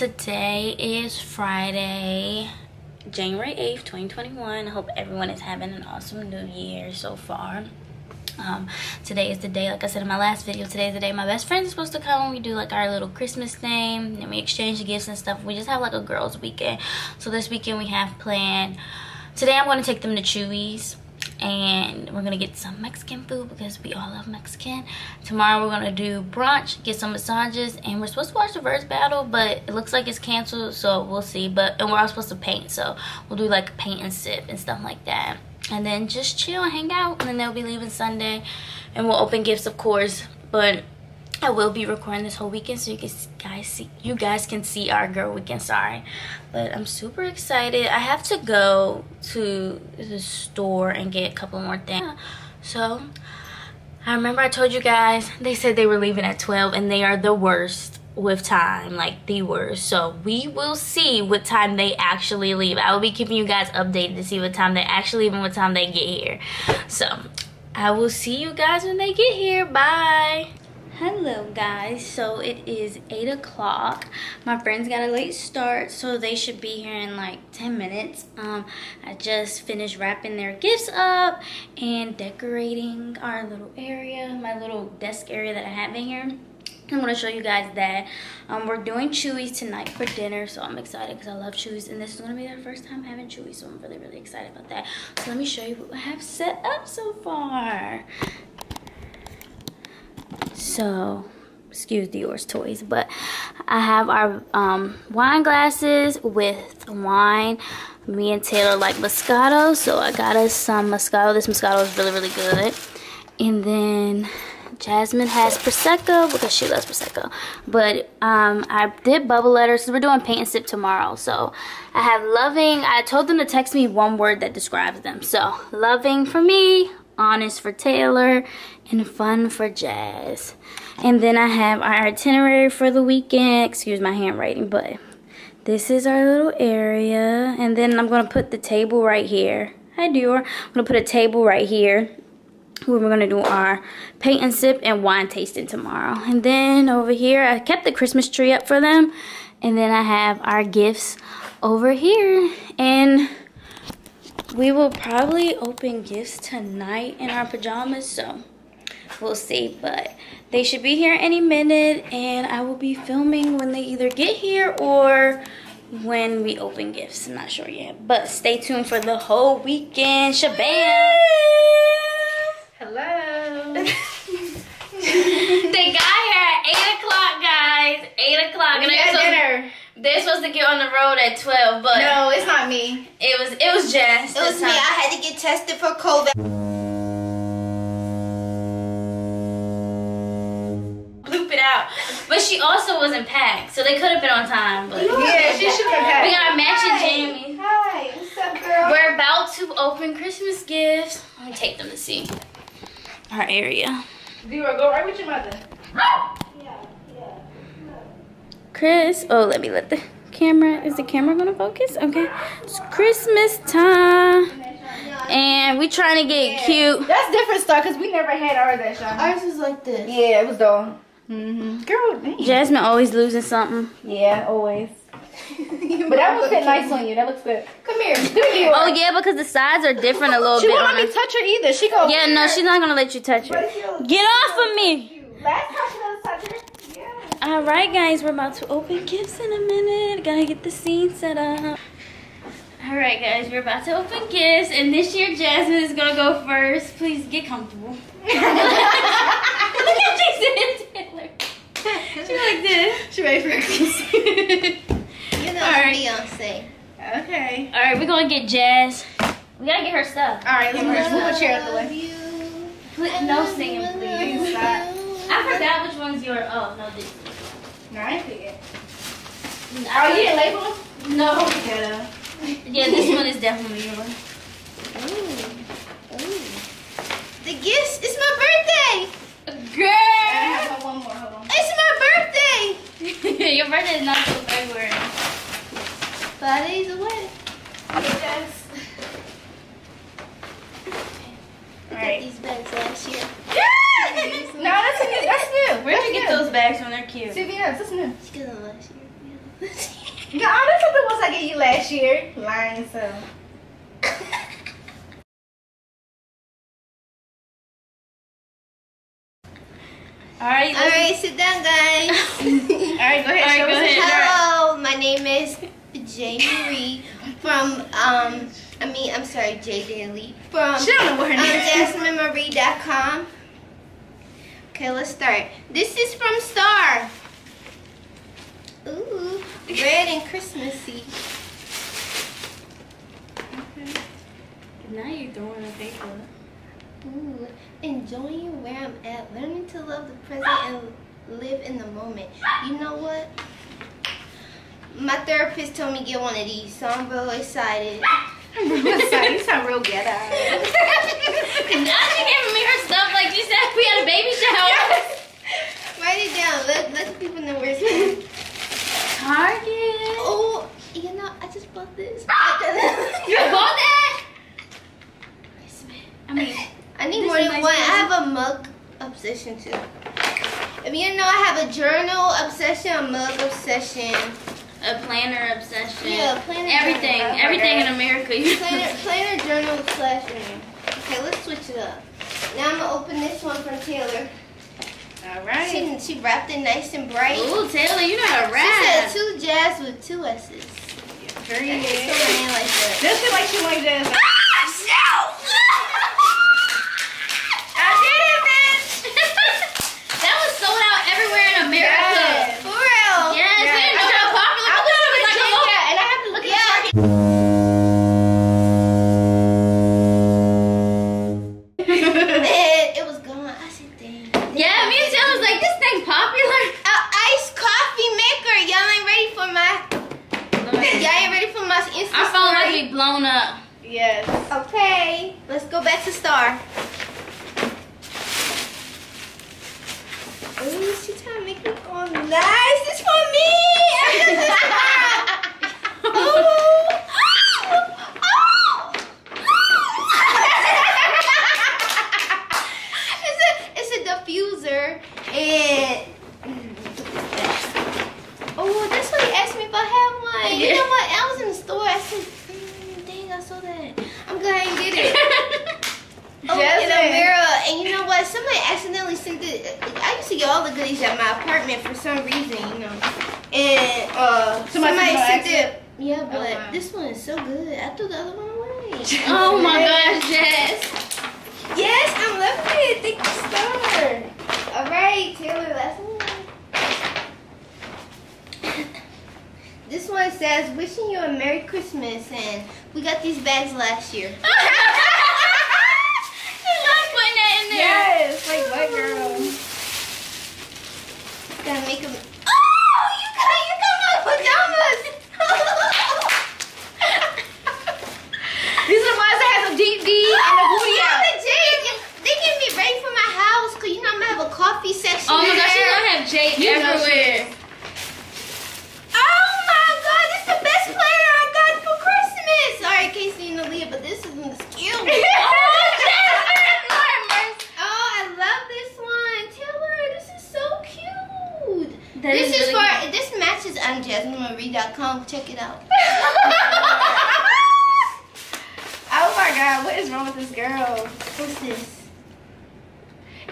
Today is Friday, January 8th, 2021. I hope everyone is having an awesome new year so far. Um, today is the day, like I said in my last video, today is the day my best friend is supposed to come. We do like our little Christmas thing and we exchange gifts and stuff. We just have like a girls weekend. So this weekend we have planned, today I'm going to take them to Chuy's and we're gonna get some Mexican food because we all love Mexican. Tomorrow we're gonna do brunch, get some massages, and we're supposed to watch the Verzuz battle, but it looks like it's canceled, so we'll see. But and we're all supposed to paint, so we'll do like paint and sip and stuff like that. And then just chill and hang out, and then they'll be leaving Sunday, and we'll open gifts, of course. But I will be recording this whole weekend so you guys see you guys can see our girl weekend sorry. But I'm super excited. I have to go to the store and get a couple more things. So I remember I told you guys they said they were leaving at 12 and they are the worst with time like the worst. So we will see what time they actually leave. I will be keeping you guys updated to see what time they actually leave and what time they get here. So I will see you guys when they get here. Bye hello guys so it is eight o'clock my friends got a late start so they should be here in like 10 minutes um i just finished wrapping their gifts up and decorating our little area my little desk area that i have in here I'm going to show you guys that. Um, we're doing Chuy's tonight for dinner, so I'm excited because I love Chuy's, and this is going to be their first time having Chuy's, so I'm really, really excited about that. So let me show you what I have set up so far so excuse Dior's toys but I have our um, wine glasses with wine me and Taylor like Moscato so I got us some Moscato this Moscato is really really good and then Jasmine has Prosecco because she loves Prosecco. But um, I did bubble letters. So we're doing paint and sip tomorrow. So I have loving. I told them to text me one word that describes them. So loving for me, honest for Taylor, and fun for Jazz. And then I have our itinerary for the weekend. Excuse my handwriting, but this is our little area. And then I'm going to put the table right here. Hi, Dior. I'm going to put a table right here where we're going to do our paint and sip and wine tasting tomorrow. And then over here, I kept the Christmas tree up for them. And then I have our gifts over here. And we will probably open gifts tonight in our pajamas. So we'll see but they should be here any minute and i will be filming when they either get here or when we open gifts. I'm not sure yet but stay tuned for the whole weekend. Shabam! Hello. They got here at 8 o'clock guys. 8 o'clock. And had dinner. they're supposed to get on the road at 12 but no it's not me. it was it was Jess it was me. i had to get tested for covid out. But she also wasn't packed, so they could have been on time. But yeah, she should have packed. We got matching jammies. Hi, what's up, girl? We're about to open Christmas gifts. Let me take them to see our area. Zero, go right with your mother. Yeah, yeah. Chris, oh, let me let the camera, is the camera gonna focus? Okay, it's Christmas time. And we trying to get yeah. cute. That's different stuff because we never had ours that shiny. Ours was like this. Yeah, it was dull. Mm-hmm. Girl, dang. Jasmine always losing something. Yeah, always. but that would fit nice on you. That looks good. Come here. oh yeah, because the sides are different a little she bit. She won't let me touch her either. She go. Yeah, no, she's not gonna let you touch her. Get off of me. Last time she let us touch her. Yeah. All right, guys, we're about to open gifts in a minute. Gotta get the scene set up. All right, guys, we're about to open gifts, and this year Jasmine is gonna go first. Please get comfortable. Look at Jason Taylor. She like this. She ready for Christmas. you know, All right. Beyonce. Okay. All right, we're gonna get Jazz. We gotta get her stuff. All right, let's move a chair out the way. Please, no singing, please. I forgot which one's your. Oh no, this. No, I didn't it. Are you didn't label them? No. Yeah. Yeah, this one is definitely yours. Ooh. Ooh. The gifts. It's my birthday. Girl. I have one more. Hold on. It's my birthday. Your birthday is not till February. Five days away. Yes. All right. these bags last year. Yeah. no, that's Where'd you get That's those bags when they're cute? CVS, that's new. She got them last year. Yeah, all that's what the ones I gave you last year. Lying, so. All right. All right, sit down, guys. All right, go ahead. All right, go ahead. Hello, my name is Jamie Marie from um. I mean, I'm sorry, Jay Daly from She don't know what her um, name. JasmineMarie.com. Okay, let's start. This is from Star. Ooh, red and Christmassy. Okay. Now you're throwing a paper. Ooh, enjoying where I'm at, learning to love the present and live in the moment. You know what? My therapist told me get one of these, so I'm real excited. Sorry, you sound real ghetto. now she giving me her stuff like she said we had a baby shower. Write it down. Let, let the people know where it's. Target. Oh, you know, I just bought this. Ah! You bought that? I mean, I need more than one. I have a mug obsession too. If you know, I have a journal obsession, a mug obsession, a planner obsession. Yeah, planner Everything. journal. Everything in America. You planner, planner journal slash. Okay, let's switch it up. Now I'm gonna open this one from Taylor. All right. She, she wrapped it nice and bright. Ooh, Taylor, you know how to She rap. said two jazz with two S's. Period. That's so many like that. Just feel like she like this. I did it, bitch. that was sold out everywhere in America. Yes. For real. Yes, Yeah, we didn't know I how popular I it was. It was like a check little- that, and I have to look at Yeah. the Target. And it was gone. I said, dang. Yeah, me and Taylor was like, this thing's popular. A iced coffee maker. Y'all ain't ready for my. Y'all ain't ready for my Insta Our phone about to story. be blown up. Yes. Okay, let's go back to Star. Ooh, she trying to make me go nice. It's for me. oh. Oh. it's a it's a diffuser and. Oh, that's what he asked me if I had one. You Yeah. know what? I was in the store. I said, mm, dang, I saw that. I'm glad I didn't get it. Oh, in a Jasmine. mirror. And you know what? Somebody accidentally sent it. I used to get all the goodies at my apartment for some reason, you know. And uh, Somebody somebody, sent sent it. Yeah, but Oh, wow. this one is so good. I threw the other one away. oh my gosh, Jess. Yes, I'm loving it. Thank you, Star. All right, Taylor, last one. This one says, wishing you a Merry Christmas, and we got these bags last year. you love putting that in there. Yes. Like what, girl? Gotta make them. Oh, you got, you got my pajamas! These are the ones that has a deep D and a oh, booty yeah, out. the Jade, they get me ready for my house, because you know I'm gonna have a coffee section. Oh my gosh, she's there. gonna have Jade You know everywhere. Oh my god, this is the best planner I got for Christmas! Sorry, Casey and Aaliyah, but this is cute. Oh, Jasmine, Lord mercy. Oh, I love this one. Taylor, this is so cute. That this is really for, this matches on JasmineMarie.com. Check it out. oh my god, what is wrong with this girl? What's this?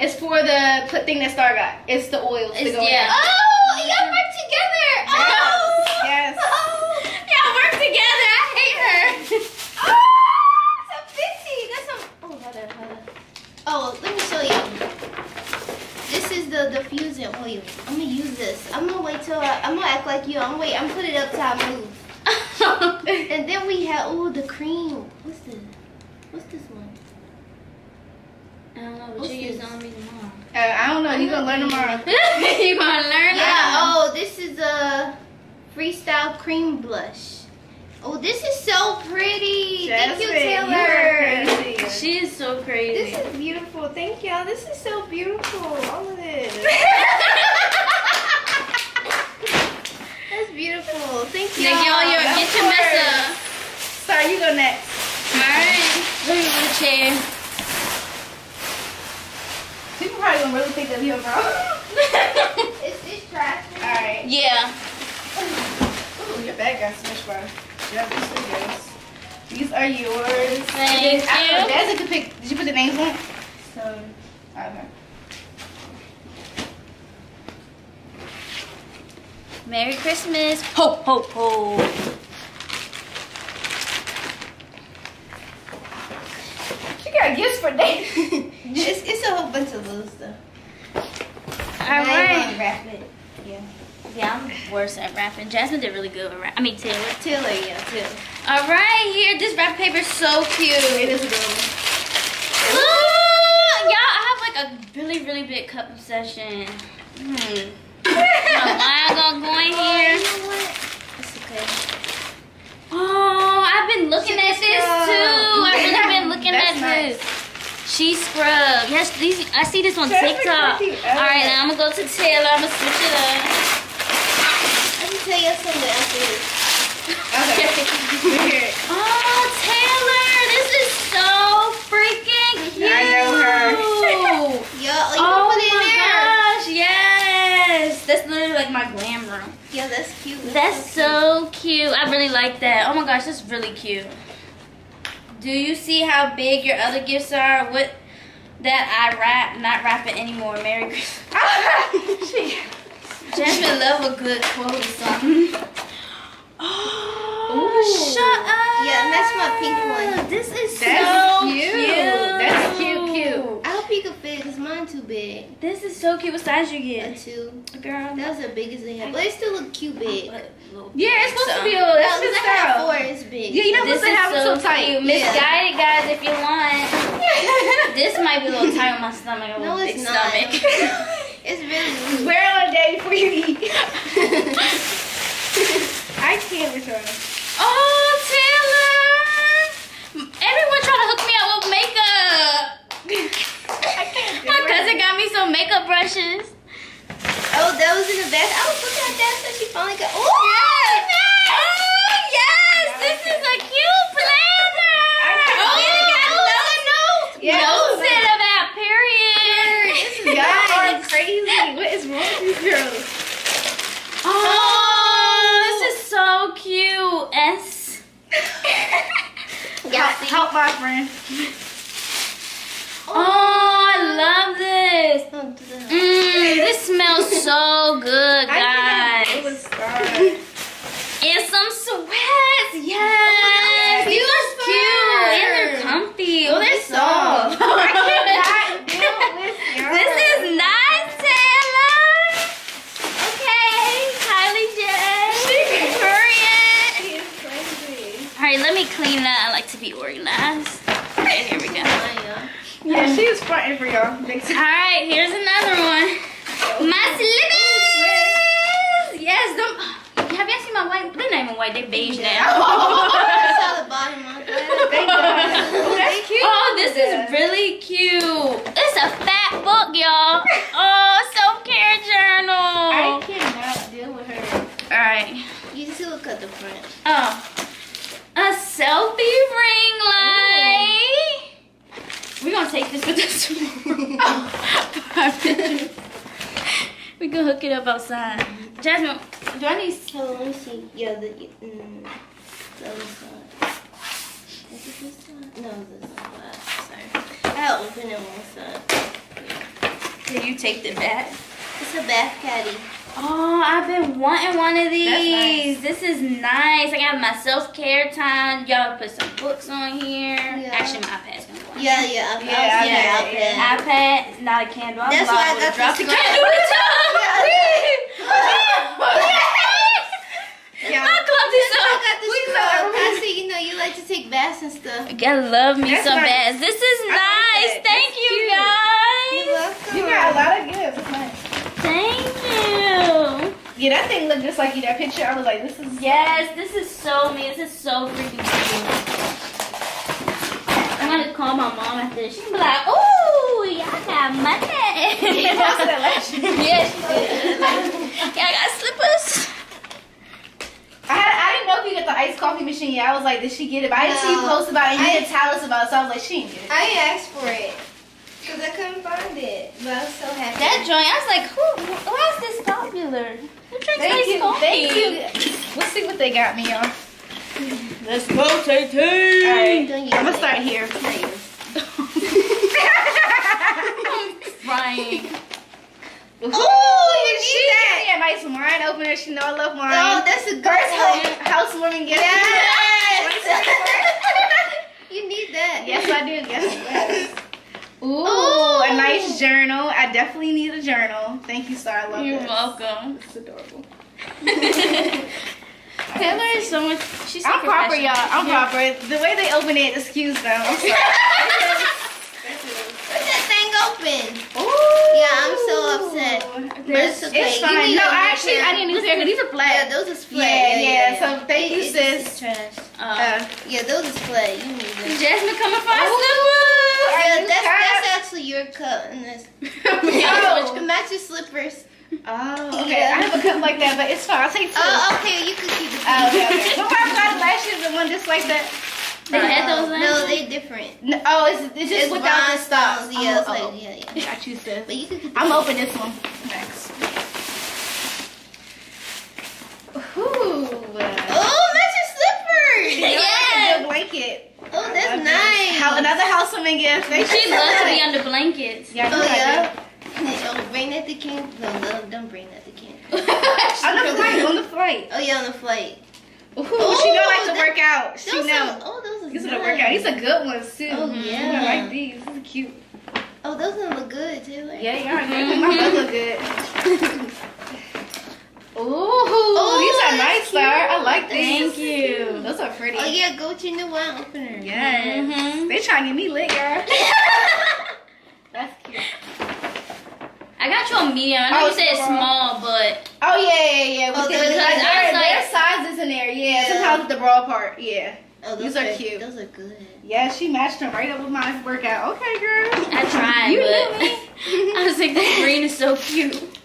It's for the put thing that Star got. It's the oils to It's- yeah. Oh, y'all work together. Oh. Yes. Oh. Y'all work together. I hate her. Oh, it's a 50. That's some. Oh, hold on, hold on. Oh, let me show you. This is the diffusing oil. I'm gonna use this. I'm gonna wait till I, I'm gonna act like you. I'm gonna wait. I'm gonna put it up till I move. And then we have oh the cream. What's this? What's this one? I don't know, but What's you use on me tomorrow. Uh, I don't know. You gonna learn tomorrow. you gonna learn? Yeah. Oh, this is a freestyle cream blush. Oh, this is so pretty. Thank you, Taylor. You are crazy. She is so crazy. This is beautiful. Thank y'all. This is so beautiful. All of this. That's beautiful. Thank you. Thank y'all. Your, Of get your mess course. up. Star, you go next. Alright. Put me on the chair. People probably gonna really think that you, bro. It's it's trash. Alright. Yeah. Ooh, your bag got smushed by. Yeah, these are yours. These are yours. Thank I don't know, you. Could pick. Did you put the names on? So, okay. Merry Christmas. Ho, ho, ho. She got gifts for days. it's, it's a whole bunch of little stuff. All I right. wrap it. Yeah. Yeah, I'm worse at rapping. Jasmine did really good with rap. I mean, Taylor. Taylor, yeah, Taylor. All right, here. This wrap paper is so cute. it is adorable. Ooh, y'all, I have like a really, really big cup obsession. Hmm. why I gonna go in here? You know what? It's okay. Oh, I've been looking at this too. I've really been looking at nice. this. She scrub. Yes, these. I see this on TikTok. All right, now I'm gonna go to Taylor. I'm gonna switch it up. Tell you something after this. Okay. Oh, Taylor, this is so freaking cute. I know her. Yo, oh, you oh put it in my there. gosh, yes. That's literally like my glam room. Yeah, that's cute. That's so cute. I really like that. Oh my gosh, that's really cute. Do you see how big your other gifts are? What that I wrap, not wrap it anymore. Merry Christmas. She- Jasmine love a good quote or something. Oh, Ooh. shut up. Yeah, that's my pink one. This is That's so cute. cute. That's cute, cute. I hope you can fit because mine's too big. This is so cute. What size you get? A two. Girl. That was the biggest they had. But it still look cute big. Yeah, it's supposed to be. A, No, that's because the style. four, it's big. Yeah, you know This supposed to is have it so so tight. cute. Missguided, guys, if you want. This might be a little tight on my stomach. A No, it's big not. stomach. It's really it on a day before you eat. I can't her. oh, Taylor! Everyone trying to hook me up with makeup. I can't My it. cousin got me some makeup brushes. Oh, that was in the bath. I was looking at that, so she finally got. Oh, yes! Oh, yes! This is a cute planner! I Oh, got notes, Yes. notes in about period. Y'all are crazy. What is wrong with you girls? Oh, this is so cute. S. Yeah, Help, help my friend. Oh, oh I love this. Don't do that. Mmm, this smells so good, guys. it was started. And some sweats, yes. Oh, These are cute. And they're comfy. Oh, they're They're soft. soft. I cannot deal with y'all. This is nice, Taylor. Okay, Kylie J. Period. She is crazy. All right, let me clean that. I like to be organized. All right, here we go. Yeah, she was fronting for y'all. All right, here's another one. My slippers. Yes, them. Have you seen my white? They're not even white. They're beige now. I saw the bottom of that. Oh, that's cute. Oh, this is really cute. It's a fat book, y'all. Oh, self-care journal. I cannot deal with her. All right. You still look at the front. Oh, a selfie ring light. We're gonna take this with us tomorrow. we can hook it up outside. Jasmine, do I need? Hold on, let me see. Yeah, the mm, the other side. Is it this side? No, this side. Sorry. I had open it one side. Did you take the back? It's a bath caddy. Oh, I've been wanting one of these. nice. This is nice. I got my self care time. Y'all put some books on here. Yeah. Actually, my iPad's gonna go. Yeah, yeah. I, Yeah, I was yeah, thinking yeah. iPad. iPad, not a candle. I'm That's why I liable to got drop this the candle in the Yeah. I caught this I got this We know. I see, you know, you like to take baths and stuff. You gotta love me That's some nice. bad. This is I like nice. that. Thank That's you cute. You're guys. welcome. You got a lot of gifts. It's nice. Thank you. Yeah, that thing looked just like you. That picture, I was like, this is. Yes, this is so me. This is so freaking cute. I'm gonna call my mom after this. She's gonna be like, "Ooh, y'all got money." You posted that last yeah, she did. y'all got slippers. I, had, I didn't know if you get the iced coffee machine yet. I was like, did she get it? But I didn't see you post about it. and You I- didn't tell us about it, so I was like, she didn't get it. I asked for it. Because I couldn't find it. But I was so happy. That joint, I was like, "Who? Why is this popular?" drinks Thank nice you. coffee. Thank you. Let's see what they got me, y'all. Let's go, Tay Tay. All right. I'm gonna start here. Crying. Oh, you need that. Yeah, nice wine opener. She know I love wine. Oh, that's a good First one. house, housewarming gift. Yes. you need that. yes, I do. Yes, yes. Ooh, Oh. a nice journal. I definitely need a journal. Thank you, Star. I love You're this. welcome. It's adorable. Taylor is so much. She's so I'm proper, y'all. I'm Yeah. proper. The way they open it, excuse them. I'm sorry. Put that thing open. Ooh. Yeah, I'm so upset. But it's okay. It's fine. No, a actually, pair. I didn't use hair because these are flat. Yeah, those is flat. Yeah, yeah, so thank you, sis. It's trash. Uh, Uh, Yeah, those is flat. You need them. Jasmine coming for us. Are Yeah, you that's cut? that's actually your cut. And this. Oh. It matches slippers. Oh, okay. Yeah. I have a cup like that, but it's fine. I'll take two. Oh, okay. You can keep it. Oh, okay, okay. Remember I got lashes and one just like that? They had those No, lashes? they different. No, oh, it's, it's just It's without the stops. Yeah, it's oh, like, oh. yeah, yeah. Got you, sis. But you can keep I'm open this one next. Ooh. Oh, matching slippers. Yeah. Yeah. Good blanket. Oh, I that's love nice. another housewarming gift. Thank She you. loves to be under blankets. Yeah, Oh know I yeah. Oh, bring that to camp. No, no, don't bring that to camp. do. On the flight, on the flight. Oh yeah, on the flight. Ooh, Ooh, she know like to that- work out. She Those know. are, oh, those are These are the workout. These are good ones too. Oh, Mhm. yeah. I like these. These are cute. Oh, those don't look good, Taylor. Yeah, you are. They make my butt look good. Ooh, Oh, these are nice, sir. I like these. Thank you. Those are pretty. Oh yeah, go to your new wine opener. Yes. Mhm. They trying to get me lit, girl. That's cute. I got you a medium. I know Oh, you said small. small, but Oh yeah, yeah, yeah. Oh, With the- they're- like, there, like- there's sizes in there. Yeah. Yeah. Sometimes the bra part. Yeah. Oh, These those are cute. Those are good. Yeah, she matched them right up with my workout. Okay, girl. I tried. You but knew me. I was like, this green is so cute.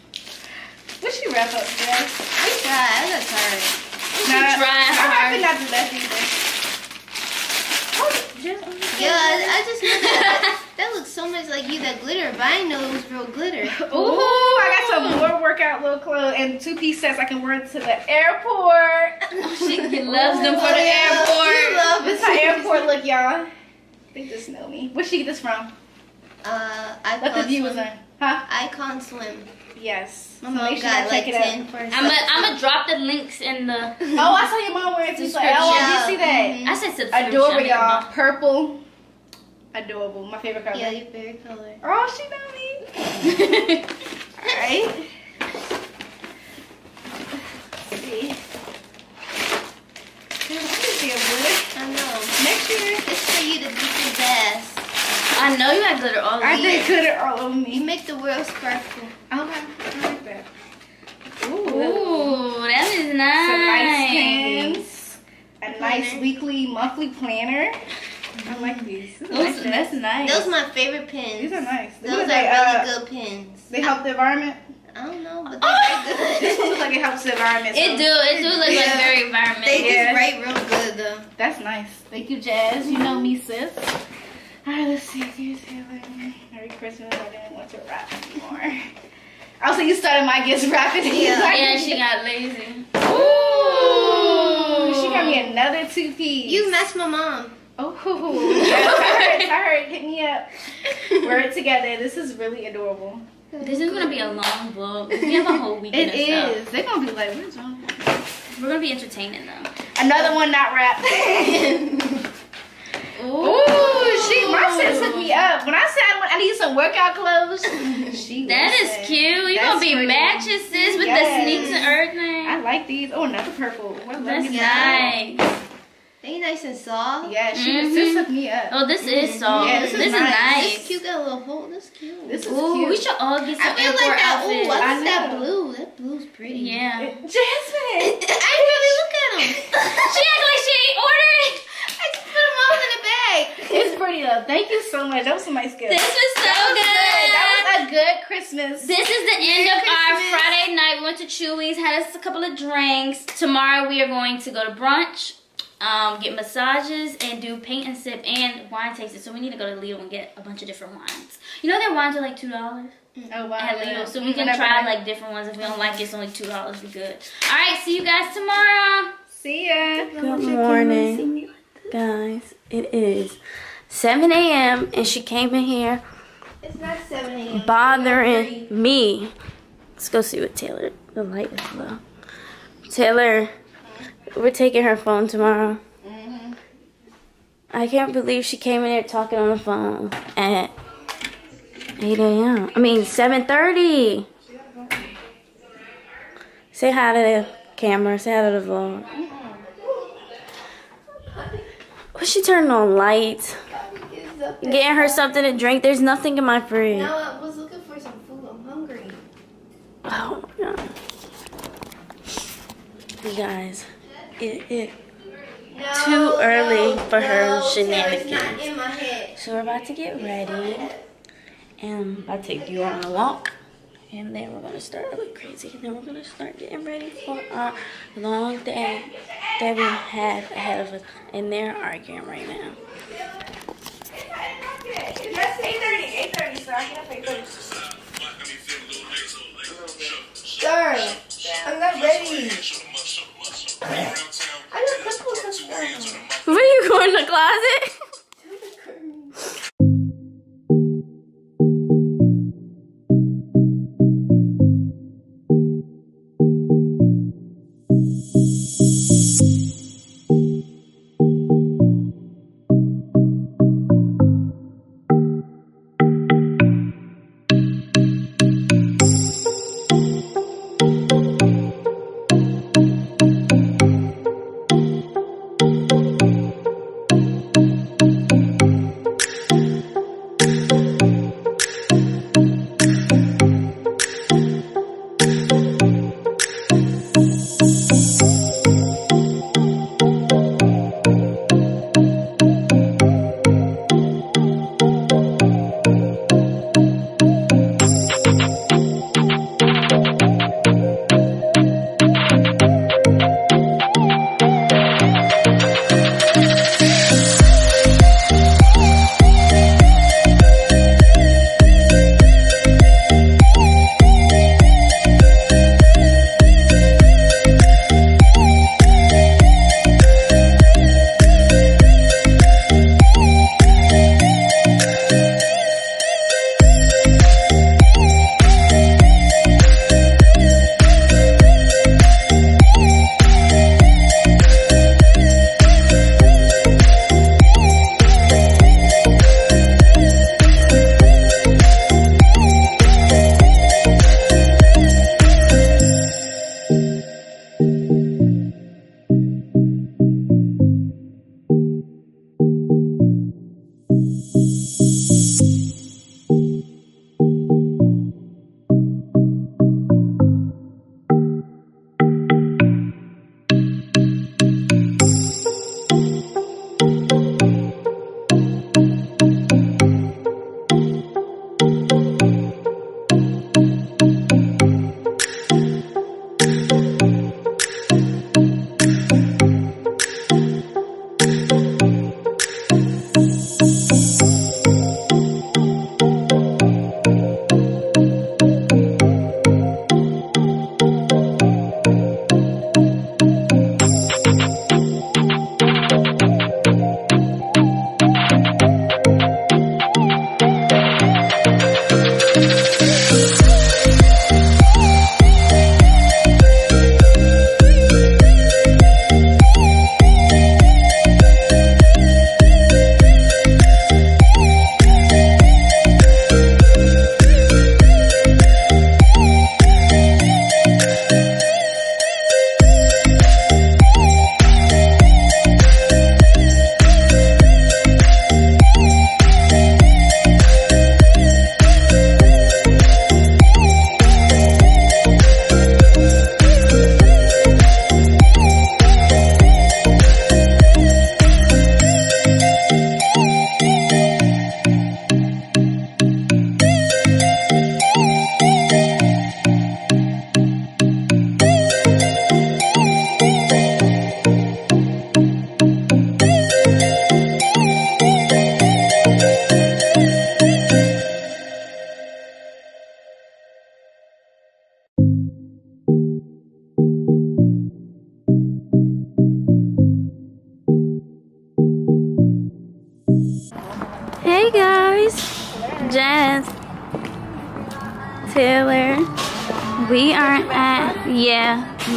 She wrap up, Jess? I tried. I got tired. She tried I'm happy hard. not to left either. Oh, Jess. Yeah, I, I just know that. that looks so much like you, that glitter, but I didn't know it was real glitter. Ooh, I got some more workout little clothes and two piece sets I can wear to the airport. She loves them for Oh, the yeah. airport. You love This how airport look, y'all. They just know me. Where'd she get this from? Uh, Icon What the viewers Swim. in? Huh? Icon Swim. Yes. My mom make sure got like it 10 I'm gonna I'm gonna drop the links in the. Oh, I saw your mom wearing two sweaters. Oh, I did see that. Mhm. I said subscription. Adorable, I mean, y'all. Purple. Adorable. My favorite color. Yeah, your favorite color. Oh, she know me. Alright. Let's see. Dude, this damn good. I know. Next year. It's for you to beat your best. I know you got glitter all over I you. did glitter all over You make the world sparkle. Okay, I like that. Ooh. Ooh, that is Some nice. nice. A nice Planner. weekly, monthly planner. I like these. These are Those, nice. that's nice. Those are my favorite pins. These are nice. They Those look are like, really uh, good pins. They help the environment. I don't know, but Oh! they're This one good. looks like it helps the environment. it so do. It do look like Yeah. very environmental. they Yeah. just write real good though. That's nice. Thank you, Jazz. You know me, sis. Alright, let's see. Here's Taylor. Merry Christmas. I didn't want to rap anymore. Also, you started my gifts rapping. Yeah. yeah, she got lazy. Ooh, she got me another two piece. You match my mom. Oh, yes, I heard. I heard. Hit me up. We're together. This is really adorable. This is gonna be a long vlog. We have a whole weekend It is. stuff. They're gonna be like, what's wrong? We're gonna be entertaining though. Another one not wrapped. Ooh, she my sis hooked me up. When I said I, want, I need some workout clothes, she That is listened. cute. You gonna be pretty. matching sis with Yes. the sneaks and everything. I like these. Oh, another purple. What a That's lovely nice. style. They nice and soft. Yeah, she Mhm. sis hooked me up. Oh, this is Mhm. soft. Yeah, this, this is is nice. nice. This cute got a little hole. That's cute. This is Ooh, cute. we should all get some I really airport like that. Ooh, outfits. I I like that blue. That blue's pretty. Yeah. Jasmine. I really look at them. she act like she ain't ordering. I just put them all in the bag. It's pretty though. Thank you so much. That was some nice gifts. This was so That was good. That was a good Christmas. This is the end of our Friday night. We went to Chuy's, had us a couple of drinks. Tomorrow we are going to go to brunch, um, get massages, and do paint and sip and wine tasting. So we need to go to Lidl and get a bunch of different wines. You know their wines are like two dollars. Oh wow. at yeah. Lidl, so we can Whenever try I- like different ones. If we don't like it, it's only two dollars. We good. All right, see you guys tomorrow. See ya. Good morning, guys. It is 7 a.m. and she came in here It's not 7 a.m. bothering me. Let's go see what Taylor. The light is low. Taylor, we're taking her phone tomorrow. Mhm. I can't believe she came in here talking on the phone at 8 a.m. I mean 7:30. Say hi to the camera. Say hi to the vlog. What's she turning on lights? It's up there. Getting her something to drink. There's nothing in my fridge. No, I was looking for some food. I'm hungry. Oh. You guys, it, it, No, Too early no, for her shenanigans. It's not in my head. so we're about to get ready. And I'll take you on a walk. And then we're gonna start going crazy. And then we're gonna start getting ready for our long day that we have ahead of us. And they're arguing right now. That's 8:30. 8:30. So I get up at 8:30. Sir, I'm not ready. I got a couple of. Where you going in the closet?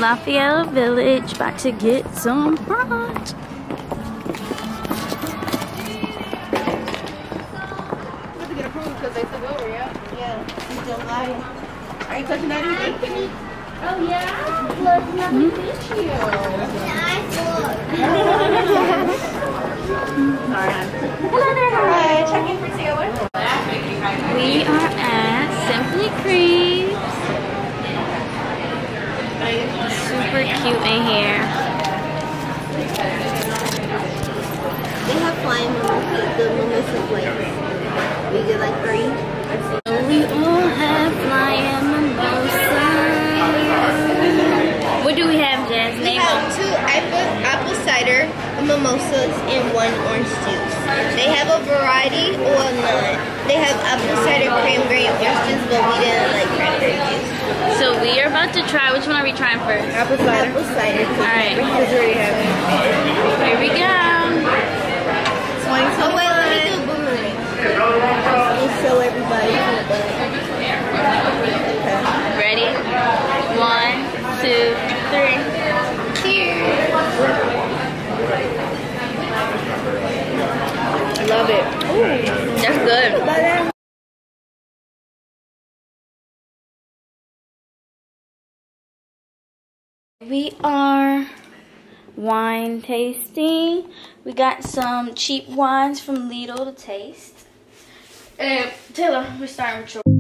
Lafayette Village, about to get some brunch. have to get approved because they took over, yeah? Yeah, you don't lie. Are you touching that either? Oh yeah? Look, let me you. Hello there, hi. Check in for Taylor. We are at Simply Crepes. Super cute in here. They have flying mimosas, the mimosa flavors. We get like three. We all have flying mimosas. What do we have, Jazz? We have two apple, apple cider mimosas and one orange juice. They have a variety or none. They have apple cider cranberry and orange juice, but we didn't like cranberry juice. So we are about to try. Which one are we trying first? Apple cider. Apple cider. All right, Because we already have it. here we go. Oh wait, let me do a boomerang. Let me show everybody. Ready? One, two, three. Cheers. Love it. That's good. We are wine tasting. We got some cheap wines from Lidl to taste. And Taylor, we're starting with your.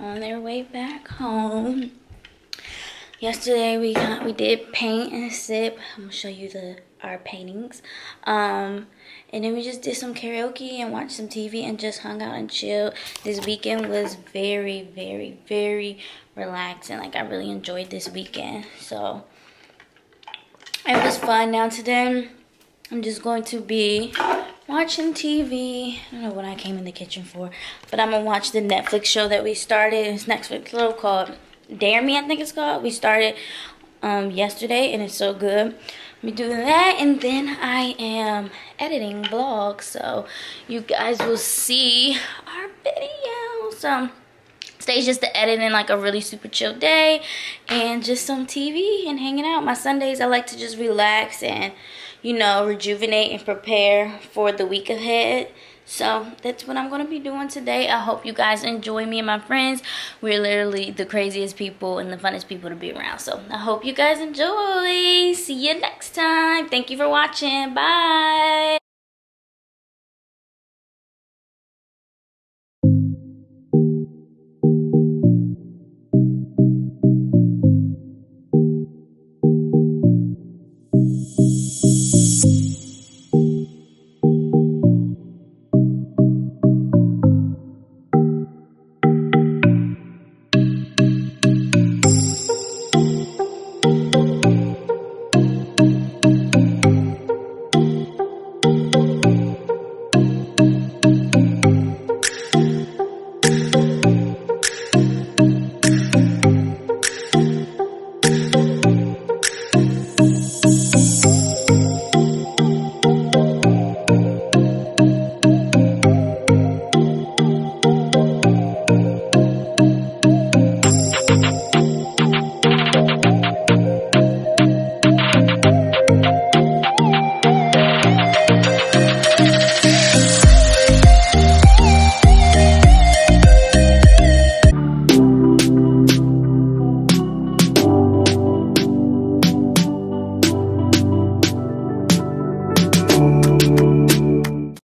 On their way back home. Yesterday we got we did paint and sip. I'm gonna show you the our paintings. Um, and then we just did some karaoke and watched some TV and just hung out and chilled. This weekend was very, very, very relaxing. Like I really enjoyed this weekend. So it was fun. Now today I'm just going to be watching TV. I don't know what I came in the kitchen for, but I'm gonna watch the Netflix show that we started. It's Netflix show called Dare Me, I think it's called. We started um, yesterday and it's so good. I'm doing that and then I am editing vlogs so you guys will see our video. So today's just the editing like a really super chill day and just some TV and hanging out. My Sundays I like to just relax and you know rejuvenate and prepare for the week ahead. So that's what I'm going to be doing today. I hope you guys enjoy me and my friends. We're literally the craziest people and the funnest people to be around. So I hope you guys enjoy. See you next time. Thank you for watching. Bye.